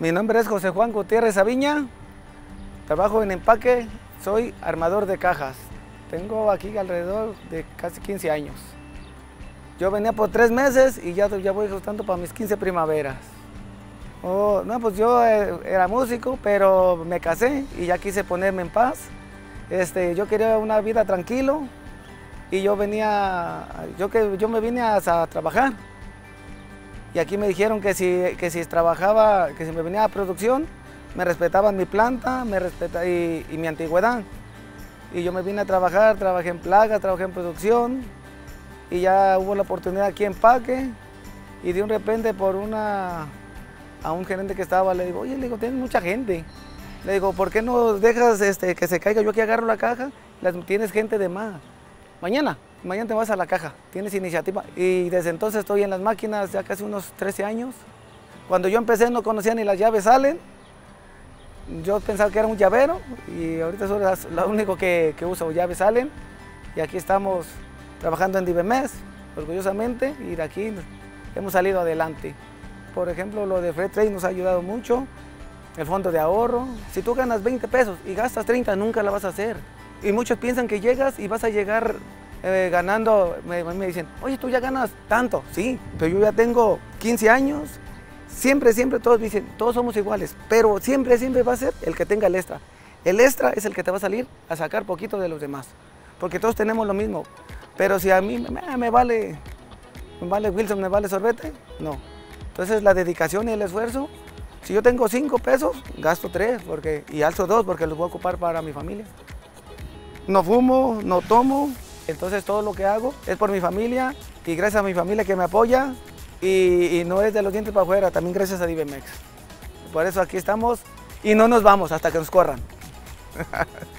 Mi nombre es José Juan Gutiérrez Aviña, trabajo en empaque, soy armador de cajas. Tengo aquí alrededor de casi 15 años. Yo venía por tres meses y ya, ya voy ajustando para mis 15 primaveras. Oh, no, pues yo eh, era músico, pero me casé y ya quise ponerme en paz. Este, yo quería una vida tranquilo y yo venía, yo, que, yo me vine a, a trabajar. Y aquí me dijeron que si, que si trabajaba, que si me venía a producción, me respetaban mi planta me respeta, y, mi antigüedad. Y yo me vine a trabajar, trabajé en plagas, trabajé en producción y ya hubo la oportunidad aquí en Paque y de un repente por una a un gerente que estaba, le digo, oye, le digo, tienes mucha gente. Le digo, ¿por qué no dejas este, que se caiga? Yo aquí agarro la caja, tienes gente de más. Mañana, mañana te vas a la caja, tienes iniciativa. Y desde entonces estoy en las máquinas ya casi unos 13 años. Cuando yo empecé no conocía ni las llaves salen. Yo pensaba que era un llavero y ahorita soy lo único que, que uso, llaves salen. Y aquí estamos trabajando en Divemes, orgullosamente, y de aquí hemos salido adelante. Por ejemplo, lo de Fred Trade nos ha ayudado mucho, el fondo de ahorro. Si tú ganas 20 pesos y gastas 30, nunca la vas a hacer. Y muchos piensan que llegas y vas a llegar eh, ganando, me, dicen, oye, tú ya ganas tanto. Sí, pero yo ya tengo 15 años. Siempre, siempre todos dicen, todos somos iguales, pero siempre, siempre va a ser el que tenga el extra. El extra es el que te va a salir a sacar poquito de los demás, porque todos tenemos lo mismo. Pero si a mí me, me vale, me vale Wilson, me vale sorbete, no. Entonces la dedicación y el esfuerzo, si yo tengo cinco pesos, gasto tres porque, y alzo dos porque los voy a ocupar para mi familia. No fumo, no tomo, entonces todo lo que hago es por mi familia y gracias a mi familia que me apoya y, no es de los dientes para afuera, también gracias a Divemex. Por eso aquí estamos y no nos vamos hasta que nos corran.